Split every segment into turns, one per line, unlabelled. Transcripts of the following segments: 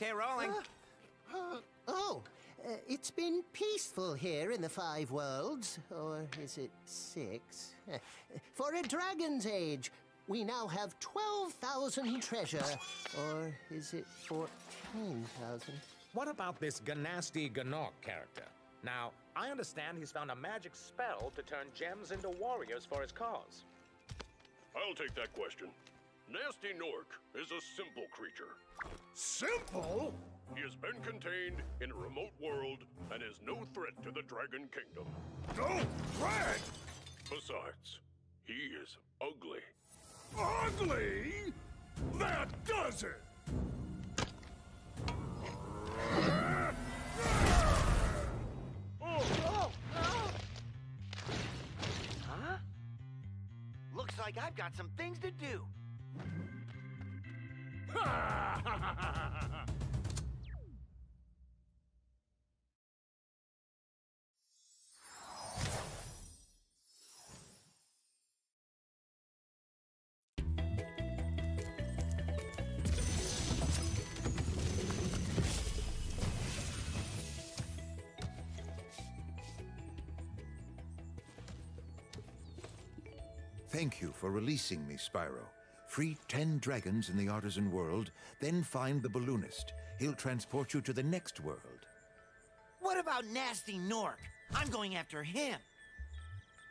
Okay, rolling.
Uh, oh, uh, it's been peaceful here in the Five Worlds. Or is it six? For a dragon's age, we now have 12,000 treasure. Or is it 14,000?
What about this Gnasty Gnorc character? Now, I understand he's found a magic spell to turn gems into warriors for his cause.
I'll take that question. Gnasty Gnorc is a simple creature.
Simple?
He has been contained in a remote world and is no threat to the Dragon Kingdom.
No threat?
Besides, he is ugly.
Ugly? That does it!
Huh? Looks like I've got some things to do.
Thank you for releasing me, Spyro. Free ten dragons in the artisan world, then find the balloonist. He'll transport you to the next world.
What about Gnasty Gnorc? I'm going after him.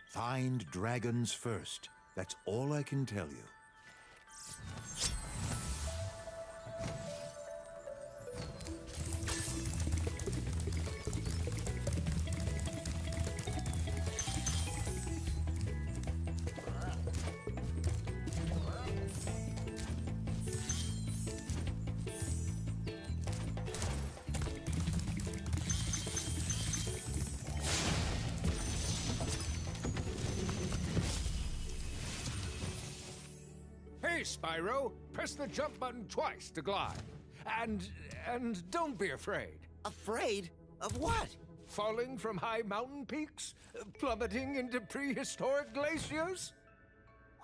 Find dragons first. That's all I can tell you.
Hey, Spyro, press the jump button twice to glide. And, and don't be afraid.
Afraid? Of what?
Falling from high mountain peaks? Plummeting into prehistoric glaciers?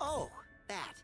Oh, that.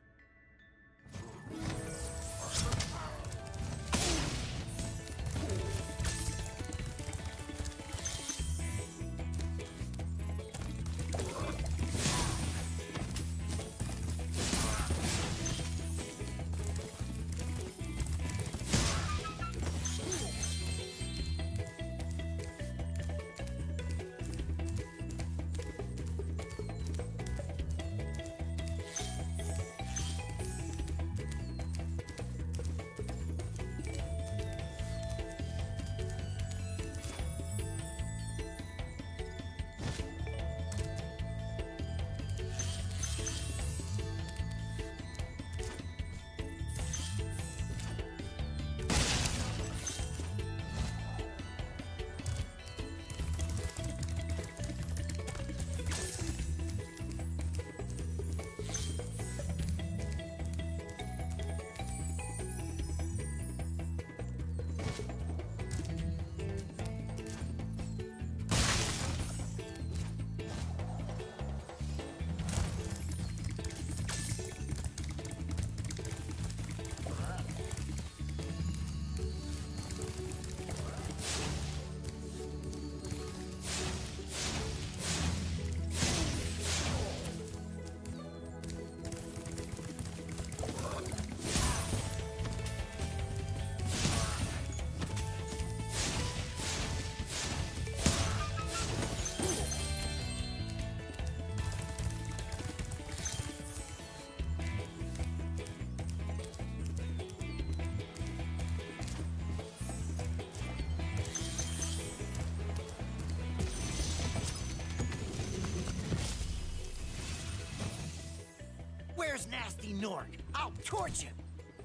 Gnasty Gnorc? I'll torch him.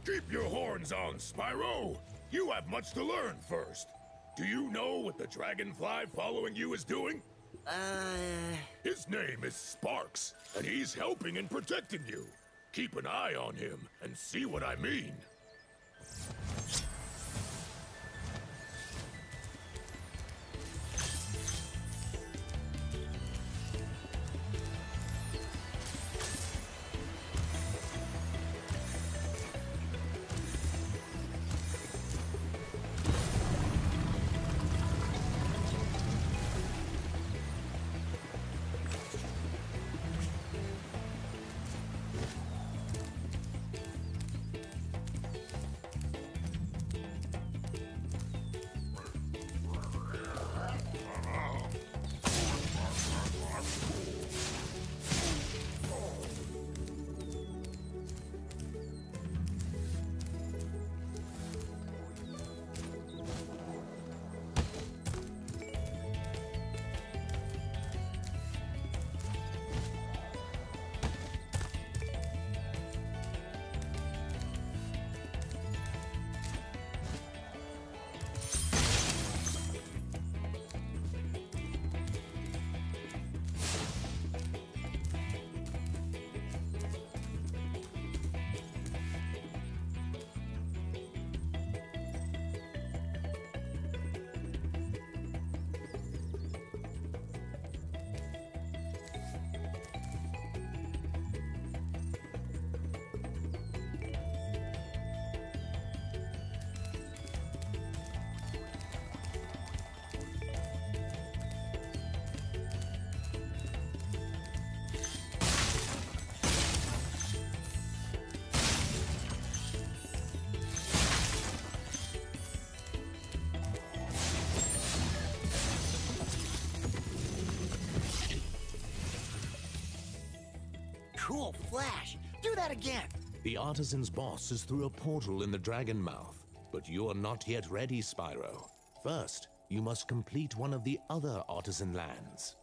Keep your horns on, Spyro. You have much to learn first. Do you know what the dragonfly following you is doing?
Uh...
His name is Sparx, and he's helping and protecting you. Keep an eye on him and see what I mean.
Cool flash. Do that again.
The artisan's boss is through a portal in the Dragon Mouth, but you are not yet ready, Spyro. First, you must complete one of the other artisan lands.